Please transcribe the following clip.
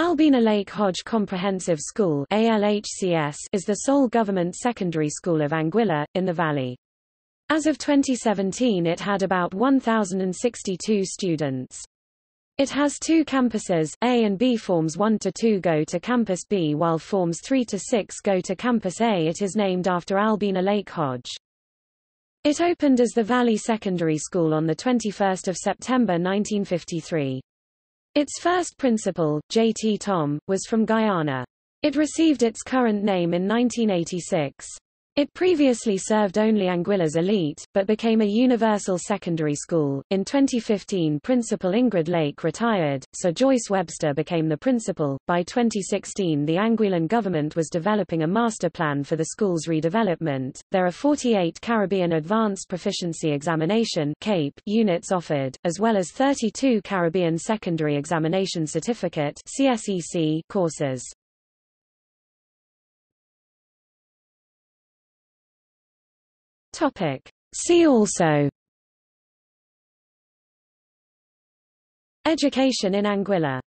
Albena Lake Hodge Comprehensive School ALHCS is the sole government secondary school of Anguilla, in the valley. As of 2017 it had about 1,062 students. It has two campuses, A and B Forms 1 to 2 go to Campus B while Forms 3 to 6 go to Campus A. It is named after Albena Lake Hodge. It opened as the Valley Secondary School on 21 September 1953. Its first principal, J.T. Tom, was from Guyana. It received its current name in 1986. It previously served only Anguilla's elite, but became a universal secondary school. In 2015, Principal Ingrid Lake retired, so Joyce Webster became the principal. By 2016, the Anguillan government was developing a master plan for the school's redevelopment. There are 48 Caribbean Advanced Proficiency Examination (CAPE) units offered, as well as 32 Caribbean Secondary Examination Certificate (CSEC) courses. Topic. See also Education in Anguilla